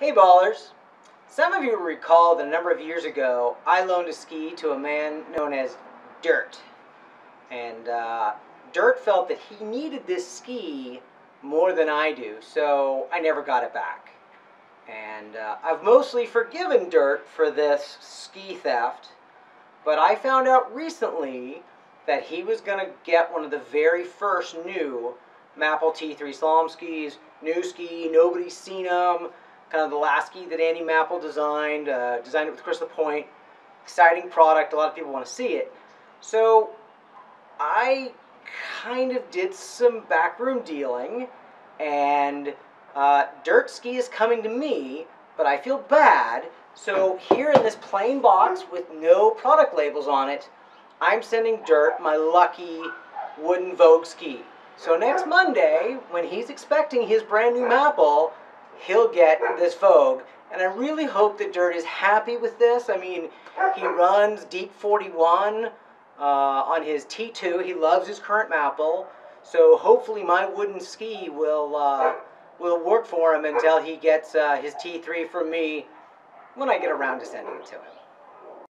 Hey ballers! Some of you recall that a number of years ago I loaned a ski to a man known as Dirt. And uh, Dirt felt that he needed this ski more than I do, so I never got it back. And uh, I've mostly forgiven Dirt for this ski theft, but I found out recently that he was going to get one of the very first new Mapple T3 slalom skis, new ski, nobody's seen them kind of the last that Andy Mapple designed, uh, designed it with Chris Lapointe. Exciting product, a lot of people want to see it. So I kind of did some backroom dealing, and uh, Dirt Ski is coming to me, but I feel bad. So here in this plain box with no product labels on it, I'm sending Dirt my lucky wooden Vogue ski. So next Monday, when he's expecting his brand new Mapple, he'll get this Vogue. And I really hope that Dirt is happy with this. I mean, he runs Deep 41 uh, on his T2. He loves his current Mapple. So hopefully my wooden ski will, uh, will work for him until he gets uh, his T3 from me when I get around to sending it to him.